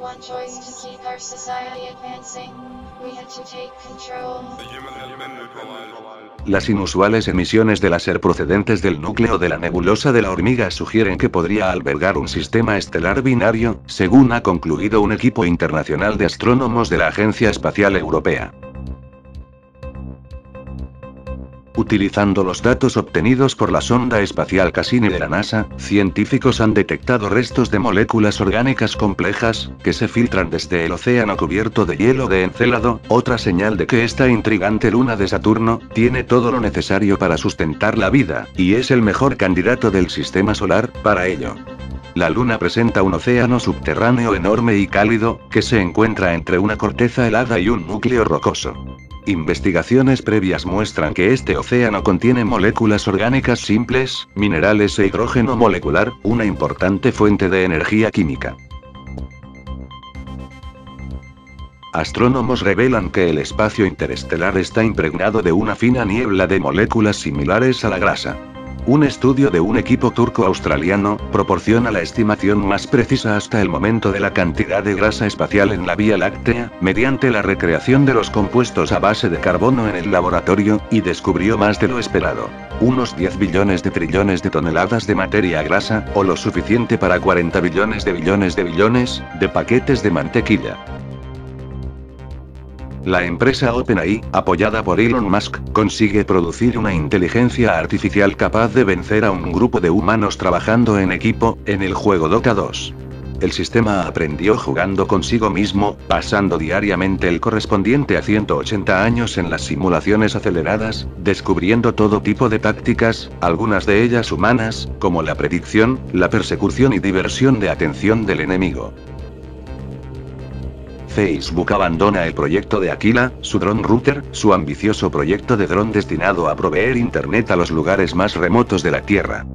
one choice to keep our society advancing. We had to take control. Las inusuales emisiones de láser procedentes del núcleo de la nebulosa de la hormiga sugieren que podría albergar un sistema estelar binario, según ha concluido un equipo internacional de astrónomos de la Agencia Espacial Europea. Utilizando los datos obtenidos por la sonda espacial Cassini de la NASA, científicos han detectado restos de moléculas orgánicas complejas, que se filtran desde el océano cubierto de hielo de Encélado, otra señal de que esta intrigante luna de Saturno, tiene todo lo necesario para sustentar la vida, y es el mejor candidato del sistema solar, para ello. La Luna presenta un océano subterráneo enorme y cálido, que se encuentra entre una corteza helada y un núcleo rocoso. Investigaciones previas muestran que este océano contiene moléculas orgánicas simples, minerales e hidrógeno molecular, una importante fuente de energía química. Astrónomos revelan que el espacio interestelar está impregnado de una fina niebla de moléculas similares a la grasa. Un estudio de un equipo turco-australiano, proporciona la estimación más precisa hasta el momento de la cantidad de grasa espacial en la Vía Láctea, mediante la recreación de los compuestos a base de carbono en el laboratorio, y descubrió más de lo esperado. Unos 10 billones de trillones de toneladas de materia grasa, o lo suficiente para 40 billones de billones de billones, de paquetes de mantequilla. La empresa OpenAI, apoyada por Elon Musk, consigue producir una inteligencia artificial capaz de vencer a un grupo de humanos trabajando en equipo, en el juego Dota 2. El sistema aprendió jugando consigo mismo, pasando diariamente el correspondiente a 180 años en las simulaciones aceleradas, descubriendo todo tipo de tácticas, algunas de ellas humanas, como la predicción, la persecución y diversión de atención del enemigo. Facebook abandona el proyecto de Aquila, su drone router, su ambicioso proyecto de dron destinado a proveer Internet a los lugares más remotos de la Tierra.